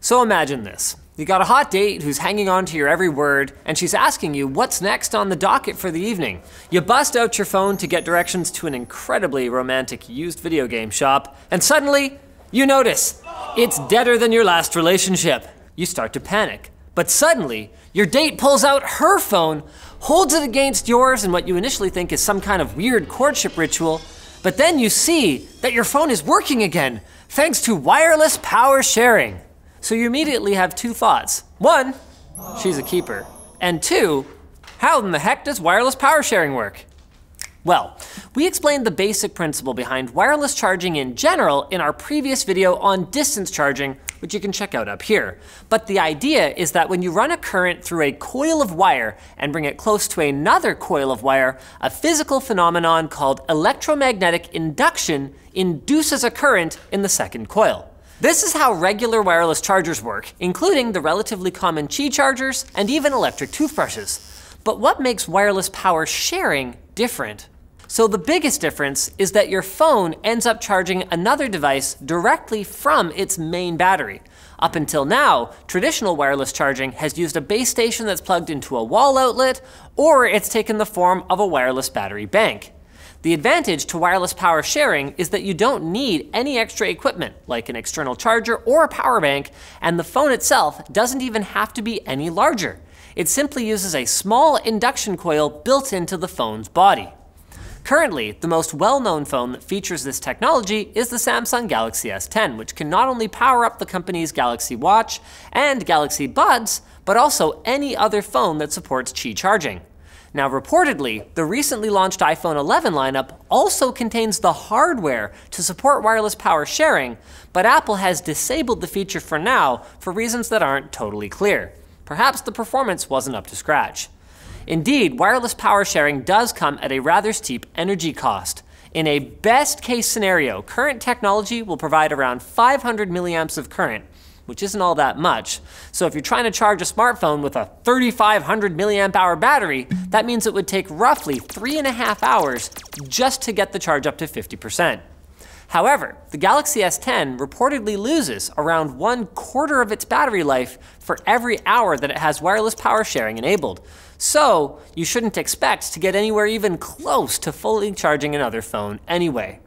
So imagine this. You got a hot date who's hanging on to your every word, and she's asking you what's next on the docket for the evening. You bust out your phone to get directions to an incredibly romantic used video game shop, and suddenly, you notice it's deader than your last relationship. You start to panic. But suddenly, your date pulls out her phone, holds it against yours in what you initially think is some kind of weird courtship ritual, but then you see that your phone is working again, thanks to wireless power sharing. So you immediately have two thoughts. One, she's a keeper. And two, how in the heck does wireless power sharing work? Well, we explained the basic principle behind wireless charging in general in our previous video on distance charging, which you can check out up here. But the idea is that when you run a current through a coil of wire and bring it close to another coil of wire, a physical phenomenon called electromagnetic induction induces a current in the second coil. This is how regular wireless chargers work, including the relatively common Qi chargers and even electric toothbrushes. But what makes wireless power sharing different? So the biggest difference is that your phone ends up charging another device directly from its main battery. Up until now, traditional wireless charging has used a base station that's plugged into a wall outlet, or it's taken the form of a wireless battery bank. The advantage to wireless power sharing is that you don't need any extra equipment, like an external charger or a power bank, and the phone itself doesn't even have to be any larger. It simply uses a small induction coil built into the phone's body. Currently, the most well-known phone that features this technology is the Samsung Galaxy S10, which can not only power up the company's Galaxy Watch and Galaxy Buds, but also any other phone that supports Qi charging. Now, reportedly, the recently launched iPhone 11 lineup also contains the hardware to support wireless power sharing, but Apple has disabled the feature for now for reasons that aren't totally clear. Perhaps the performance wasn't up to scratch. Indeed, wireless power sharing does come at a rather steep energy cost. In a best case scenario, current technology will provide around 500 milliamps of current, which isn't all that much. So if you're trying to charge a smartphone with a 3500 milliamp hour battery, that means it would take roughly three and a half hours just to get the charge up to 50%. However, the Galaxy S10 reportedly loses around one quarter of its battery life for every hour that it has wireless power sharing enabled. So, you shouldn't expect to get anywhere even close to fully charging another phone anyway.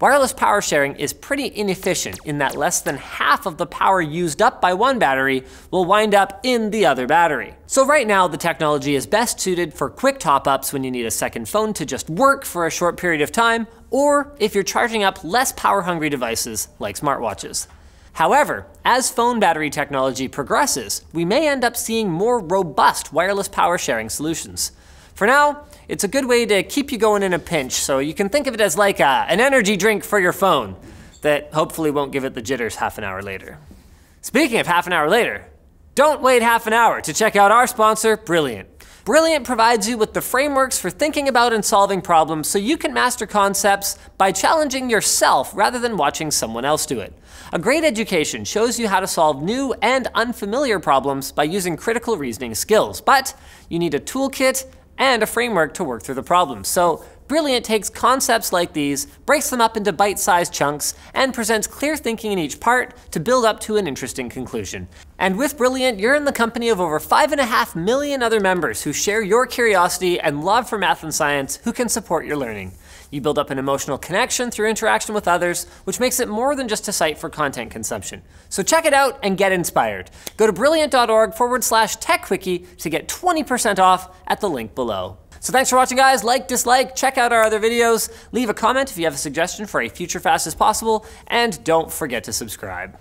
Wireless power sharing is pretty inefficient in that less than half of the power used up by one battery will wind up in the other battery. So right now, the technology is best suited for quick top-ups when you need a second phone to just work for a short period of time, or if you're charging up less power-hungry devices like smartwatches. However, as phone battery technology progresses, we may end up seeing more robust wireless power sharing solutions. For now, it's a good way to keep you going in a pinch, so you can think of it as like a, an energy drink for your phone that hopefully won't give it the jitters half an hour later. Speaking of half an hour later, don't wait half an hour to check out our sponsor, Brilliant. Brilliant provides you with the frameworks for thinking about and solving problems so you can master concepts by challenging yourself rather than watching someone else do it. A great education shows you how to solve new and unfamiliar problems by using critical reasoning skills, but you need a toolkit and a framework to work through the problem. So Brilliant takes concepts like these, breaks them up into bite-sized chunks, and presents clear thinking in each part to build up to an interesting conclusion. And with Brilliant, you're in the company of over 5.5 million other members who share your curiosity and love for math and science who can support your learning. You build up an emotional connection through interaction with others, which makes it more than just a site for content consumption. So check it out and get inspired. Go to brilliant.org forward slash techquickie to get 20% off at the link below. So thanks for watching guys, like, dislike, check out our other videos, leave a comment if you have a suggestion for a future fast as possible, and don't forget to subscribe.